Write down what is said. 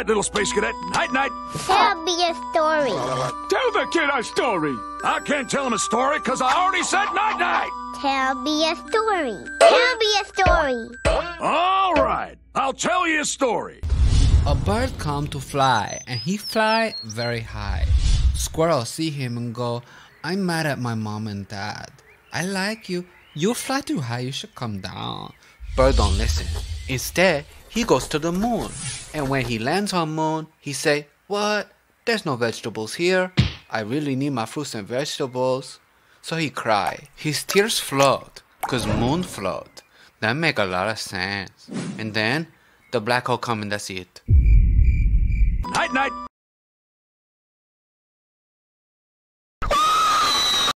night, little space cadet. Night, night. Tell me a story. Tell the kid a story. I can't tell him a story because I already said night, night. Tell me a story. Tell me a story. All right, I'll tell you a story. A bird come to fly, and he fly very high. Squirrel see him and go, I'm mad at my mom and dad. I like you. You fly too high, you should come down. Bird don't listen. Instead, he goes to the moon. And when he lands on moon, he say, What? There's no vegetables here. I really need my fruits and vegetables. So he cry. His tears float, cause moon float. That make a lot of sense. And then the black hole come and that's it. Night, night.